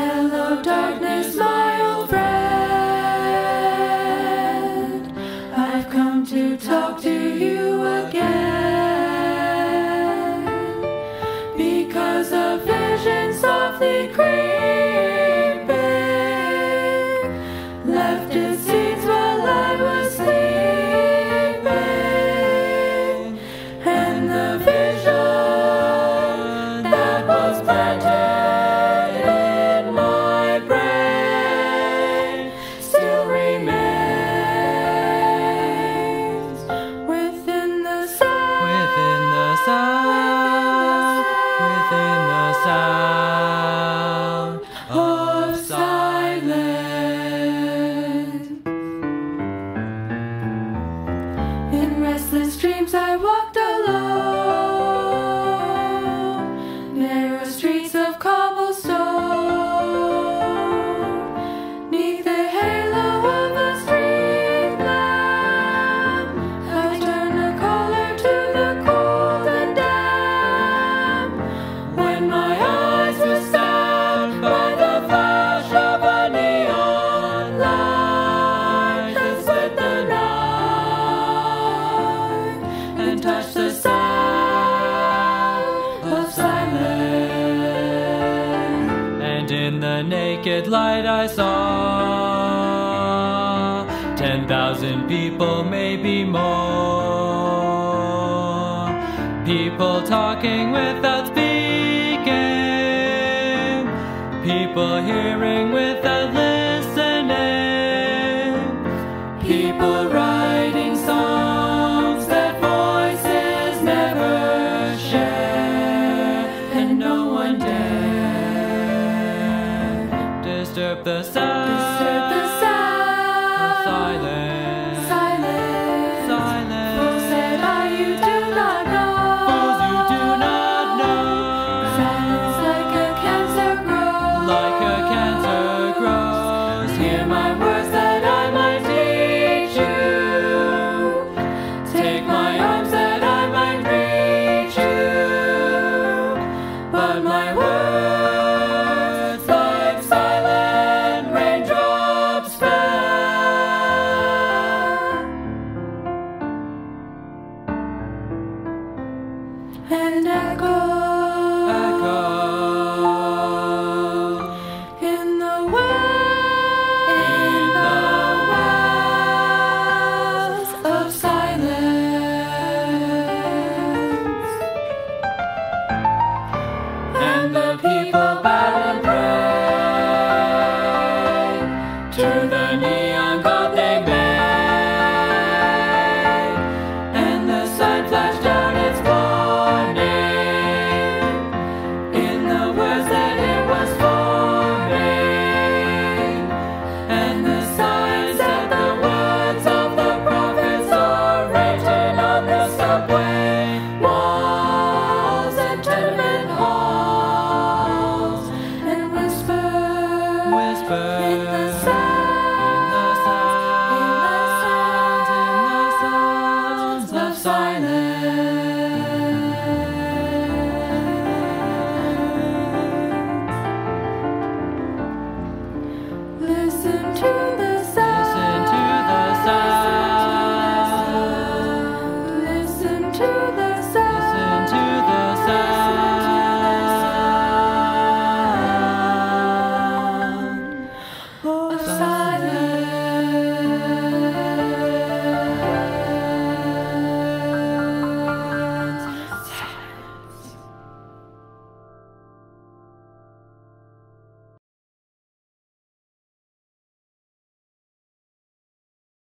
Hello, darkness. the sound of silence. And in the naked light I saw ten thousand people, maybe more. People talking without speaking, people hearing without. disturb the sun. and I go. Oh.